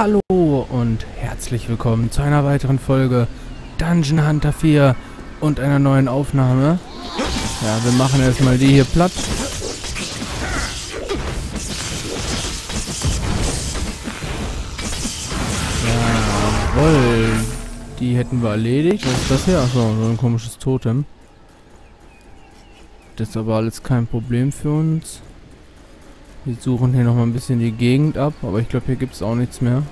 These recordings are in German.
Hallo und herzlich willkommen zu einer weiteren Folge Dungeon Hunter 4 und einer neuen Aufnahme. Ja, wir machen erstmal die hier platt. Jawohl. Die hätten wir erledigt. Was ist das hier? Achso, so ein komisches Totem. Das ist aber alles kein Problem für uns. Wir suchen hier nochmal ein bisschen die Gegend ab, aber ich glaube, hier gibt es auch nichts mehr.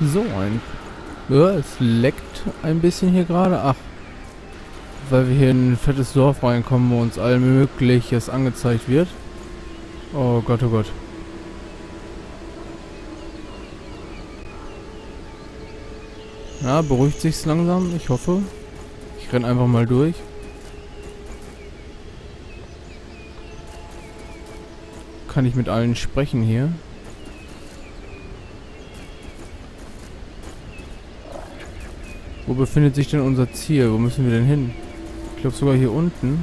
So, ein... Ja, es leckt ein bisschen hier gerade. Ach, weil wir hier in ein fettes Dorf reinkommen, wo uns all mögliches angezeigt wird. Oh Gott, oh Gott. Ja, beruhigt sich's langsam, ich hoffe. Ich renn einfach mal durch. Kann ich mit allen sprechen hier? Wo befindet sich denn unser Ziel? Wo müssen wir denn hin? Ich glaube sogar hier unten.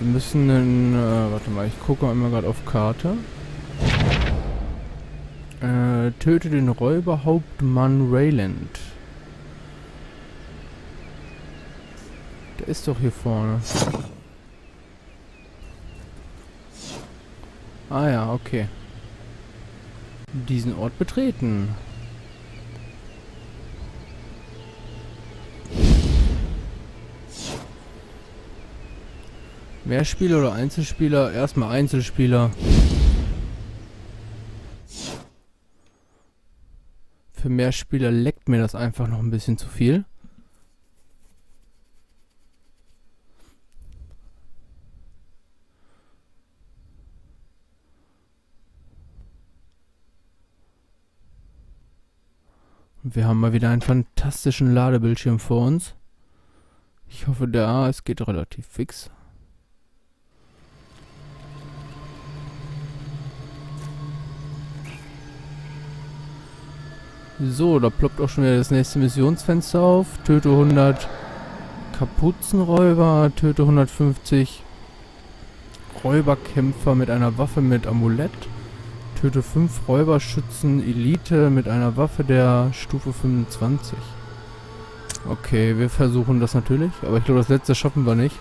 Wir müssen in... Äh, warte mal, ich gucke einmal gerade auf Karte. Äh, töte den Räuberhauptmann Rayland. Der ist doch hier vorne. Ah ja, okay. Diesen Ort betreten. Mehrspieler oder Einzelspieler? Erstmal Einzelspieler. Für Mehrspieler leckt mir das einfach noch ein bisschen zu viel. Wir haben mal wieder einen fantastischen Ladebildschirm vor uns. Ich hoffe, da es geht relativ fix. So, da ploppt auch schon wieder das nächste Missionsfenster auf. Töte 100 Kapuzenräuber, töte 150 Räuberkämpfer mit einer Waffe mit Amulett. Töte 5 Räuberschützen Elite mit einer Waffe der Stufe 25. Okay, wir versuchen das natürlich. Aber ich glaube, das letzte schaffen wir nicht.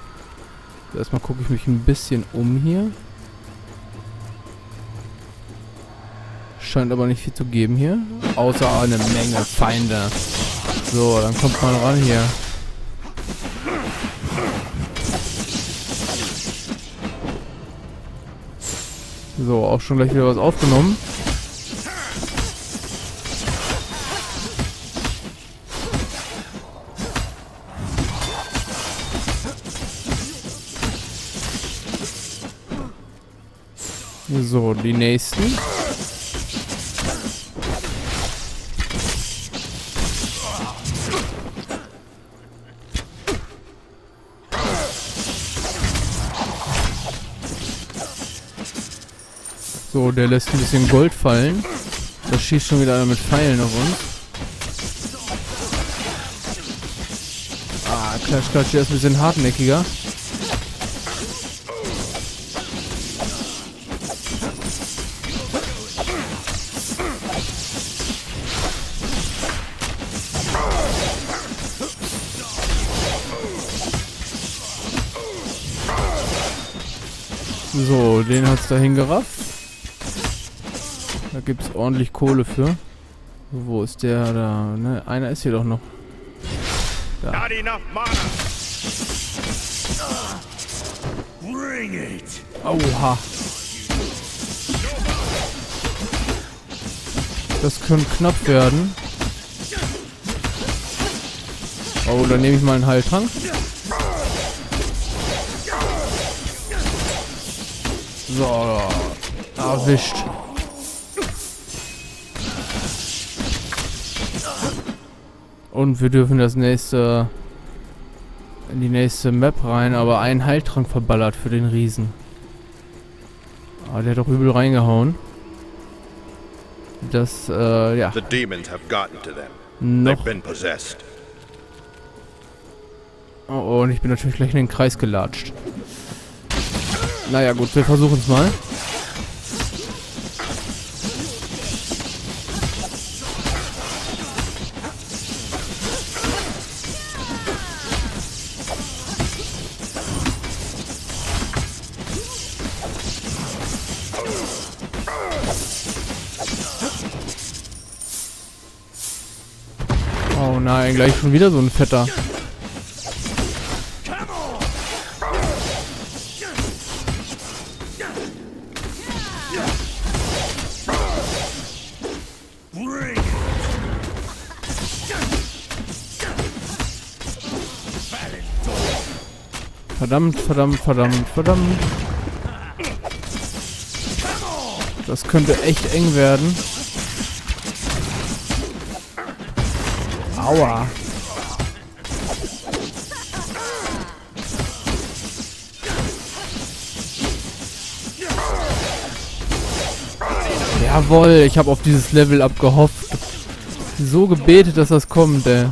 Erstmal gucke ich mich ein bisschen um hier. Scheint aber nicht viel zu geben hier. Außer eine Menge Feinde. So, dann kommt mal ran hier. So, auch schon gleich wieder was aufgenommen. So, die nächsten. Der lässt ein bisschen Gold fallen. Da schießt schon wieder einer mit Pfeilen auf uns. Ah, Klatsch, Klatsch, der ist ein bisschen hartnäckiger. So, den hat's dahin gerafft. Da gibt es ordentlich Kohle für. Wo ist der da? Ne? Einer ist hier doch noch. Da. Aua. Das könnte knapp werden. Oh, dann nehme ich mal einen Heiltrank. So, erwischt. Und wir dürfen das nächste in die nächste Map rein, aber ein Heiltrank verballert für den Riesen. Ah, der hat doch übel reingehauen. Das, äh, ja. The demons have gotten to them. Noch. They've been possessed. Oh, oh, und ich bin natürlich gleich in den Kreis gelatscht. Naja, gut, wir versuchen es mal. Oh nein, gleich schon wieder so ein fetter. Verdammt, verdammt, verdammt, verdammt. Das könnte echt eng werden. Aua. Jawoll, ich habe auf dieses Level abgehofft. So gebetet, dass das kommt, ey.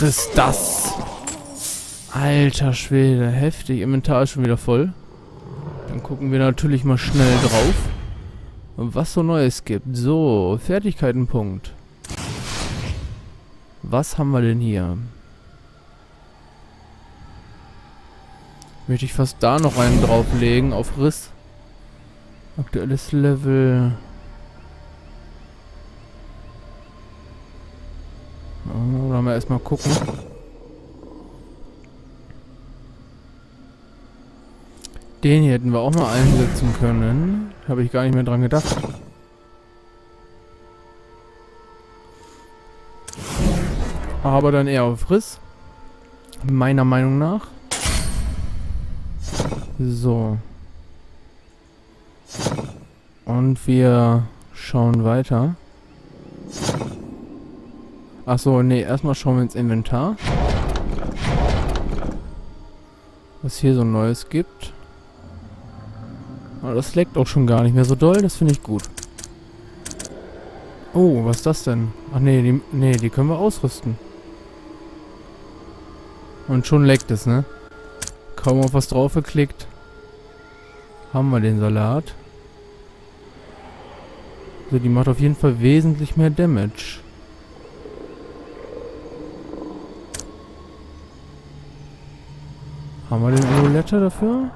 Friss das. Alter Schwede, heftig. Inventar ist schon wieder voll. Dann gucken wir natürlich mal schnell drauf. Was so Neues gibt. So, Fertigkeitenpunkt. Was haben wir denn hier? Möchte ich fast da noch einen drauflegen, auf Riss. Aktuelles Level. Da wir erstmal gucken. Den hier hätten wir auch mal einsetzen können. Habe ich gar nicht mehr dran gedacht. Aber dann eher auf Riss. Meiner Meinung nach. So. Und wir schauen weiter. Achso, nee, erstmal schauen wir ins Inventar. Was hier so Neues gibt. Aber das leckt auch schon gar nicht mehr so doll, das finde ich gut. Oh, was ist das denn? Ach nee, die, nee, die können wir ausrüsten. Und schon leckt es, ne? Kaum auf was drauf geklickt. Haben wir den Salat. So, die macht auf jeden Fall wesentlich mehr Damage. Haben wir den Amulette dafür?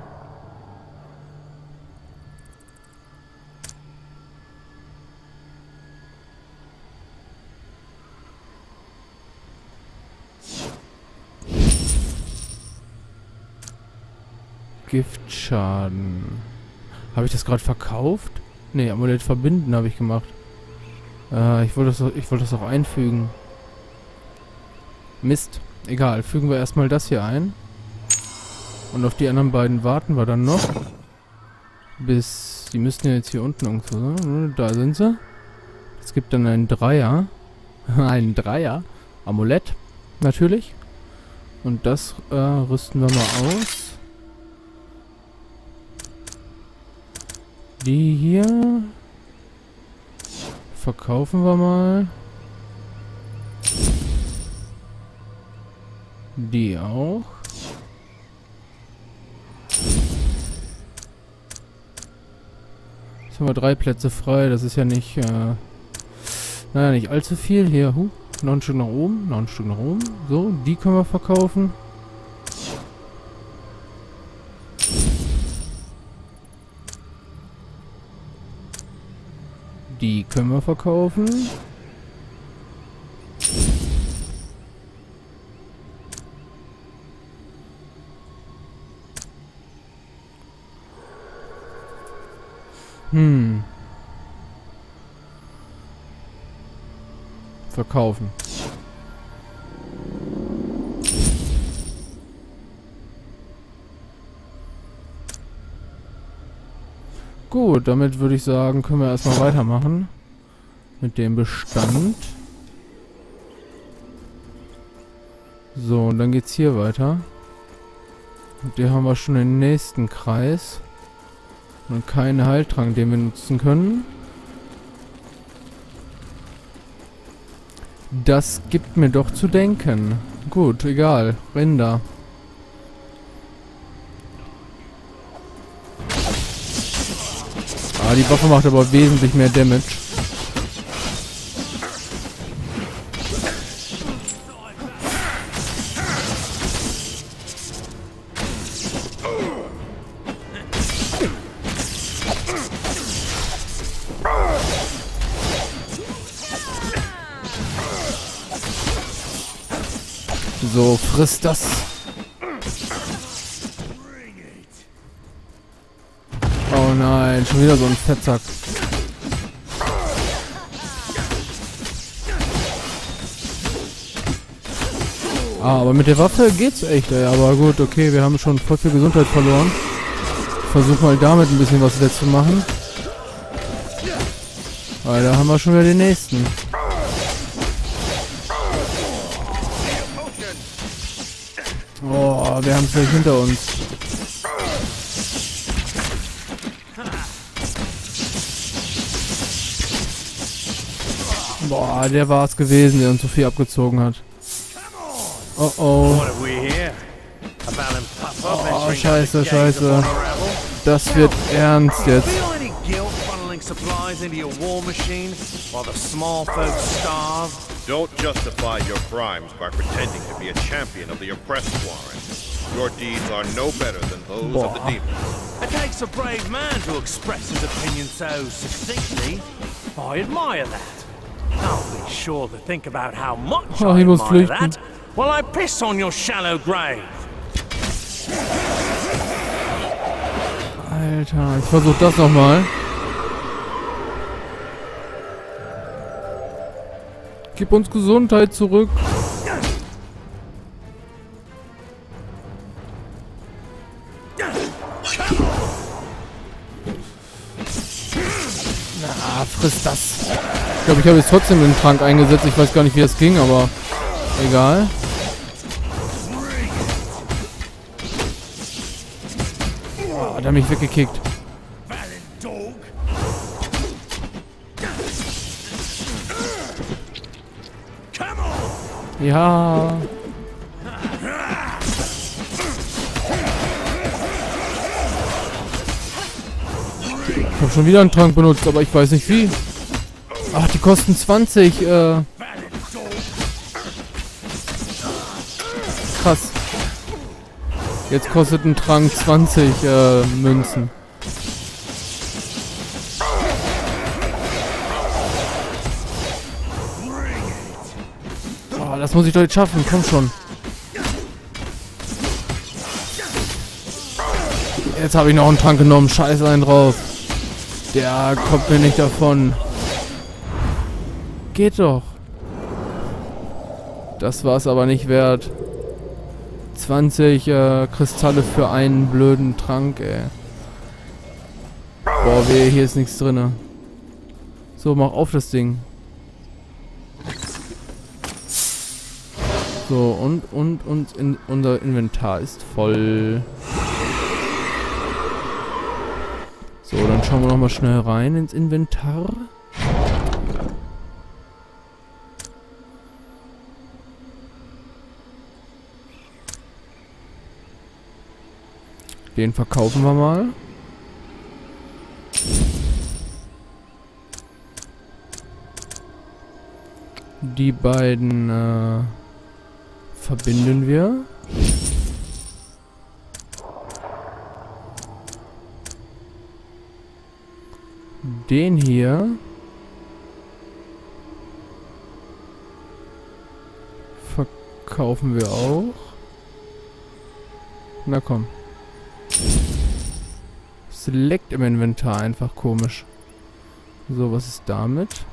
Giftschaden. Habe ich das gerade verkauft? Ne, Amulett verbinden habe ich gemacht. Äh, ich wollte das, ich wollte das auch einfügen. Mist. Egal, fügen wir erstmal das hier ein. Und auf die anderen beiden warten wir dann noch. Bis... Die müssten ja jetzt hier unten irgendwo sein. Da sind sie. Es gibt dann einen Dreier. einen Dreier. Amulett. Natürlich. Und das äh, rüsten wir mal aus. Die hier verkaufen wir mal. Die auch. Jetzt haben wir drei Plätze frei. Das ist ja nicht, äh, naja, nicht allzu viel. Hier, huh, noch ein Stück nach oben, noch ein Stück nach oben. So, die können wir verkaufen. Die können wir verkaufen. Hm. Verkaufen. Gut, damit würde ich sagen, können wir erstmal weitermachen. Mit dem Bestand. So, und dann geht's hier weiter. Und hier haben wir schon den nächsten Kreis. Und keinen Heiltrank, den wir nutzen können. Das gibt mir doch zu denken. Gut, egal. Rinder. Ah, die Waffe macht aber wesentlich mehr Damage. Das. Oh nein, schon wieder so ein Fettsack. Ah, aber mit der Waffe geht's echt, ey. Aber gut, okay, wir haben schon voll viel Gesundheit verloren. Versuch mal damit ein bisschen was jetzt zu machen. Weil da haben wir schon wieder den nächsten. Oh, wir haben es gleich hinter uns. Boah, der war es gewesen, der uns so viel abgezogen hat. Oh oh. Oh, scheiße, scheiße. Das wird ernst jetzt. Supplies into your war machine while the small folks starve? Don't justify your crimes by pretending to be a champion of the oppressed, Warren. Your deeds are no better than those Boah. of the demons. It takes a brave man to express his opinion so succinctly. I admire that. I'll be sure to think about how much oh, I admire that while I piss on your shallow grave. Alter, ich versuch das nochmal. Gib uns Gesundheit zurück. Na, friss das. Ich glaube, ich habe jetzt trotzdem den Trank eingesetzt. Ich weiß gar nicht, wie das ging, aber egal. Oh, hat er mich weggekickt. Ja. Ich habe schon wieder einen Trank benutzt, aber ich weiß nicht wie. Ach, die kosten 20. Äh. Krass. Jetzt kostet ein Trank 20 äh, Münzen. Das muss ich doch jetzt schaffen. Komm schon. Jetzt habe ich noch einen Trank genommen. Scheiße einen drauf. Der kommt mir nicht davon. Geht doch. Das war es aber nicht wert. 20 äh, Kristalle für einen blöden Trank, ey. Boah, weh, hier ist nichts drin. So, mach auf das Ding. So, und, und, und in, unser Inventar ist voll. So, dann schauen wir nochmal schnell rein ins Inventar. Den verkaufen wir mal. Die beiden, äh verbinden wir. Den hier. Verkaufen wir auch. Na komm. Select im Inventar, einfach komisch. So, was ist damit?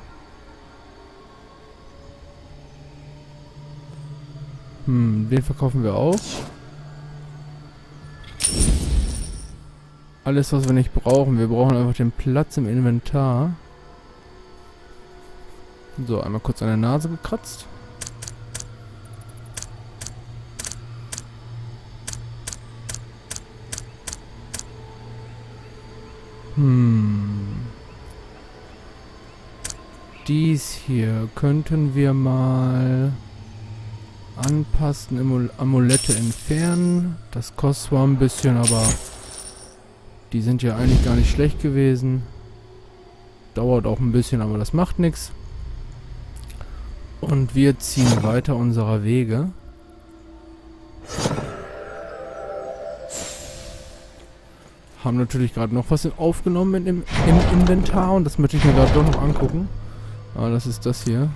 Hm, den verkaufen wir auch. Alles, was wir nicht brauchen. Wir brauchen einfach den Platz im Inventar. So, einmal kurz an der Nase gekratzt. Hm. Dies hier könnten wir mal... Anpassen, Amulette entfernen. Das kostet zwar ein bisschen, aber die sind ja eigentlich gar nicht schlecht gewesen. Dauert auch ein bisschen, aber das macht nichts. Und wir ziehen weiter unserer Wege. Haben natürlich gerade noch was aufgenommen im, im Inventar und das möchte ich mir gerade doch noch angucken. Aber das ist das hier.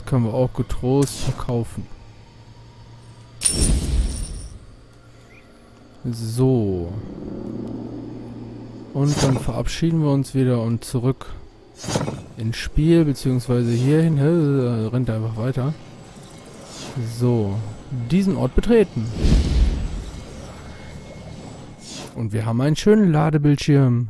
Das können wir auch getrost verkaufen. So. Und dann verabschieden wir uns wieder und zurück ins Spiel, beziehungsweise hierhin. Äh, rennt einfach weiter. So. Diesen Ort betreten. Und wir haben einen schönen Ladebildschirm.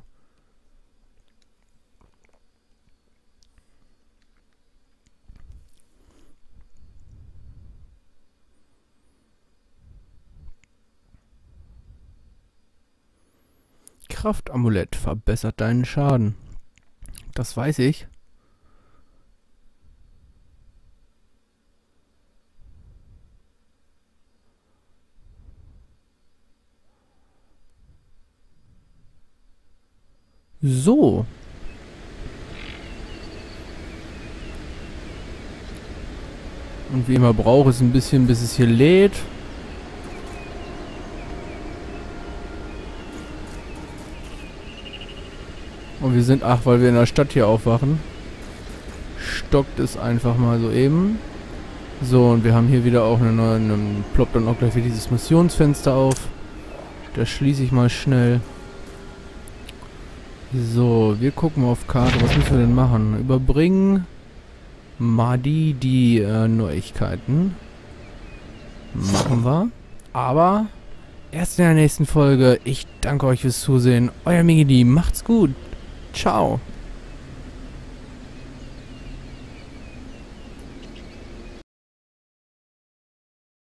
Kraftamulett verbessert deinen Schaden. Das weiß ich. So. Und wie immer braucht es ein bisschen, bis es hier lädt. Und wir sind, ach, weil wir in der Stadt hier aufwachen, stockt es einfach mal so eben. So, und wir haben hier wieder auch eine neue, eine, ploppt dann auch gleich wieder dieses Missionsfenster auf. Das schließe ich mal schnell. So, wir gucken auf Karte. Was müssen wir denn machen? Überbringen Madi die äh, Neuigkeiten. Machen wir. Aber erst in der nächsten Folge. Ich danke euch fürs Zusehen. Euer Migidi. Macht's gut. Ciao.